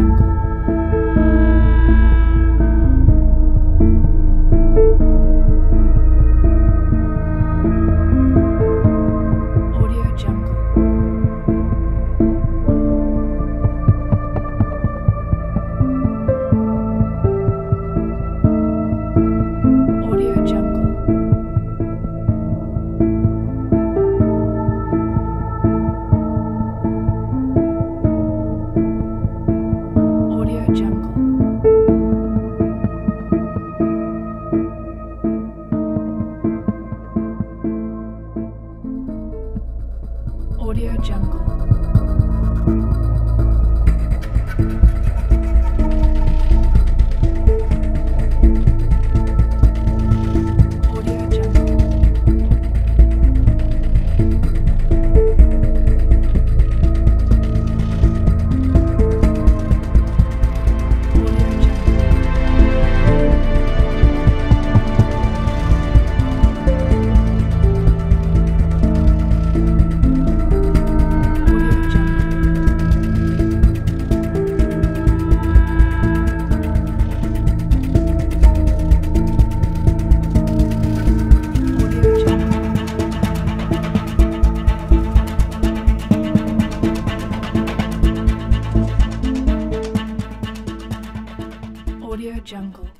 Jungle. Audio Jungle. Jungle.